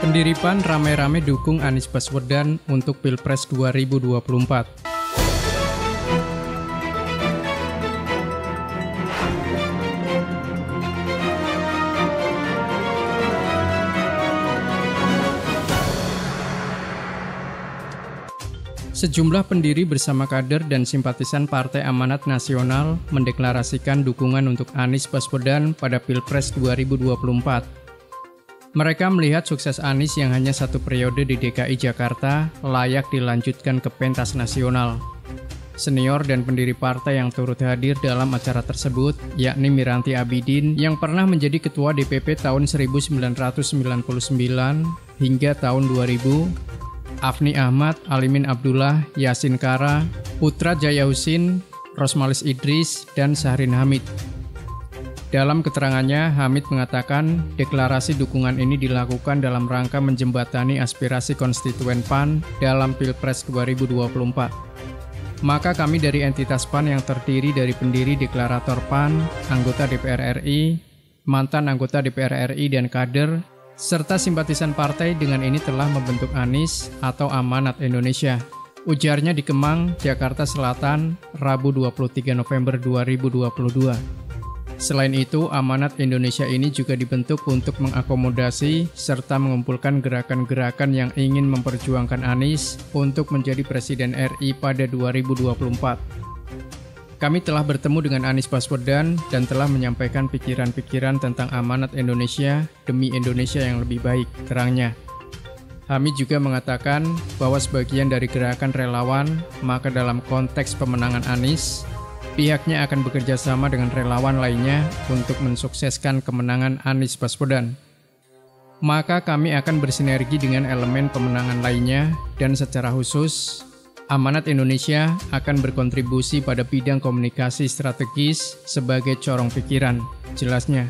Pendiri PAN ramai-ramai dukung Anies Baswedan untuk Pilpres 2024. Sejumlah pendiri bersama kader dan simpatisan Partai Amanat Nasional mendeklarasikan dukungan untuk Anies Baswedan pada Pilpres 2024. Mereka melihat sukses Anies yang hanya satu periode di DKI Jakarta layak dilanjutkan ke pentas nasional. Senior dan pendiri partai yang turut hadir dalam acara tersebut, yakni Miranti Abidin yang pernah menjadi ketua DPP tahun 1999 hingga tahun 2000, Afni Ahmad, Alimin Abdullah, Yasin Kara, Putra Jaya Husin, Rosmalis Idris, dan Sahrin Hamid. Dalam keterangannya, Hamid mengatakan deklarasi dukungan ini dilakukan dalam rangka menjembatani aspirasi konstituen PAN dalam Pilpres 2024. Maka kami dari entitas PAN yang terdiri dari pendiri deklarator PAN, anggota DPR RI, mantan anggota DPR RI dan kader, serta simpatisan partai dengan ini telah membentuk ANIS atau Amanat Indonesia. Ujarnya di Kemang, Jakarta Selatan, Rabu 23 November 2022. Selain itu, Amanat Indonesia ini juga dibentuk untuk mengakomodasi serta mengumpulkan gerakan-gerakan yang ingin memperjuangkan Anies untuk menjadi Presiden RI pada 2024. Kami telah bertemu dengan Anies Baswedan dan telah menyampaikan pikiran-pikiran tentang amanat Indonesia demi Indonesia yang lebih baik, terangnya. Hamid juga mengatakan bahwa sebagian dari gerakan relawan, maka dalam konteks pemenangan Anies, Pihaknya akan bekerja sama dengan relawan lainnya untuk mensukseskan kemenangan Anies Baswedan. Maka kami akan bersinergi dengan elemen pemenangan lainnya dan secara khusus Amanat Indonesia akan berkontribusi pada bidang komunikasi strategis sebagai corong pikiran, jelasnya.